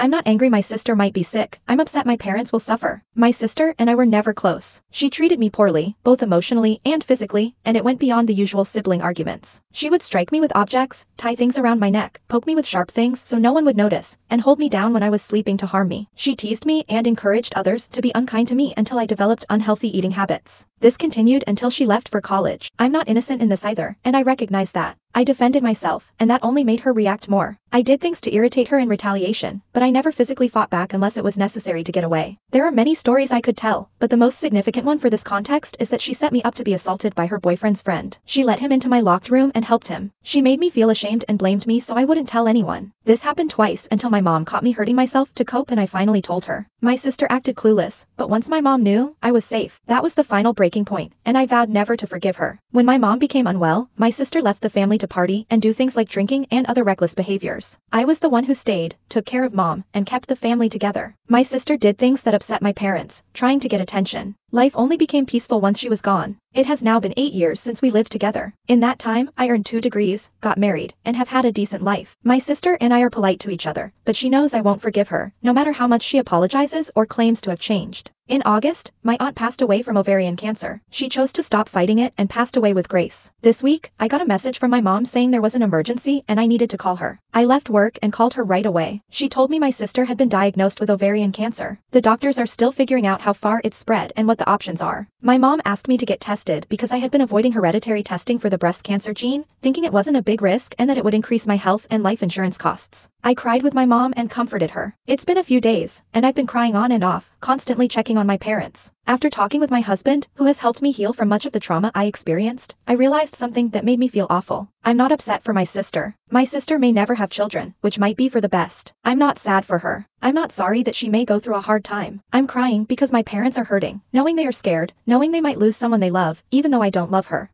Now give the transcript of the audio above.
I'm not angry my sister might be sick, I'm upset my parents will suffer. My sister and I were never close. She treated me poorly, both emotionally and physically, and it went beyond the usual sibling arguments. She would strike me with objects, tie things around my neck, poke me with sharp things so no one would notice, and hold me down when I was sleeping to harm me. She teased me and encouraged others to be unkind to me until I developed unhealthy eating habits. This continued until she left for college. I'm not innocent in this either, and I recognize that. I defended myself, and that only made her react more. I did things to irritate her in retaliation, but I never physically fought back unless it was necessary to get away. There are many stories I could tell, but the most significant one for this context is that she set me up to be assaulted by her boyfriend's friend. She let him into my locked room and helped him. She made me feel ashamed and blamed me so I wouldn't tell anyone. This happened twice until my mom caught me hurting myself to cope and I finally told her. My sister acted clueless, but once my mom knew, I was safe. That was the final breaking point, and I vowed never to forgive her. When my mom became unwell, my sister left the family to party and do things like drinking and other reckless behaviors. I was the one who stayed, took care of mom, and kept the family together. My sister did things that upset my parents, trying to get attention. Life only became peaceful once she was gone. It has now been eight years since we lived together. In that time, I earned two degrees, got married, and have had a decent life. My sister and I are polite to each other, but she knows I won't forgive her, no matter how much she apologizes or claims to have changed. In August, my aunt passed away from ovarian cancer. She chose to stop fighting it and passed away with grace. This week, I got a message from my mom saying there was an emergency and I needed to call her. I left work and called her right away. She told me my sister had been diagnosed with ovarian cancer. The doctors are still figuring out how far it's spread and what the options are. My mom asked me to get tested because I had been avoiding hereditary testing for the breast cancer gene, thinking it wasn't a big risk and that it would increase my health and life insurance costs. I cried with my mom and comforted her. It's been a few days, and I've been crying on and off, constantly checking on my parents. After talking with my husband, who has helped me heal from much of the trauma I experienced, I realized something that made me feel awful. I'm not upset for my sister. My sister may never have children, which might be for the best. I'm not sad for her. I'm not sorry that she may go through a hard time. I'm crying because my parents are hurting, knowing they are scared, knowing they might lose someone they love, even though I don't love her.